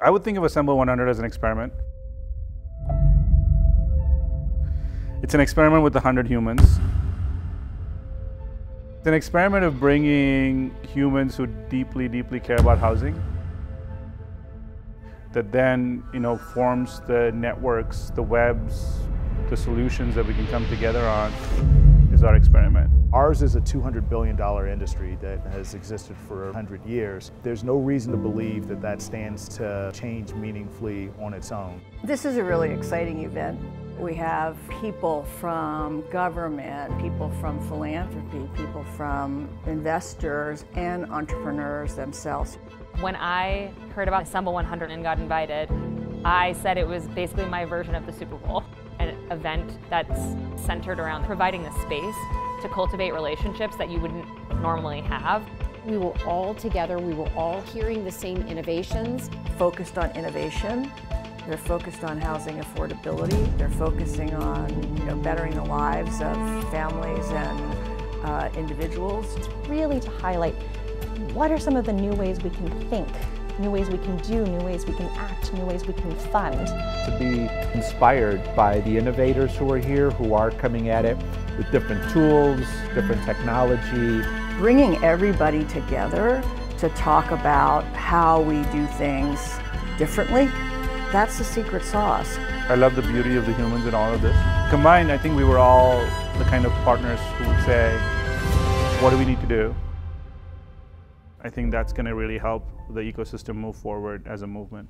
I would think of Assemble 100 as an experiment. It's an experiment with 100 humans. It's an experiment of bringing humans who deeply, deeply care about housing that then, you know, forms the networks, the webs, the solutions that we can come together on is our experiment. Ours is a $200 billion industry that has existed for 100 years. There's no reason to believe that that stands to change meaningfully on its own. This is a really exciting event. We have people from government, people from philanthropy, people from investors and entrepreneurs themselves. When I heard about Assemble 100 and got invited, I said it was basically my version of the Super Bowl, an event that's centered around providing the space to cultivate relationships that you wouldn't normally have. We were all together, we were all hearing the same innovations. Focused on innovation, they're focused on housing affordability, they're focusing on you know, bettering the lives of families and uh, individuals. It's really to highlight what are some of the new ways we can think new ways we can do, new ways we can act, new ways we can fund. To be inspired by the innovators who are here, who are coming at it with different tools, different technology. Bringing everybody together to talk about how we do things differently, that's the secret sauce. I love the beauty of the humans in all of this. Combined, I think we were all the kind of partners who would say, what do we need to do? I think that's going to really help the ecosystem move forward as a movement.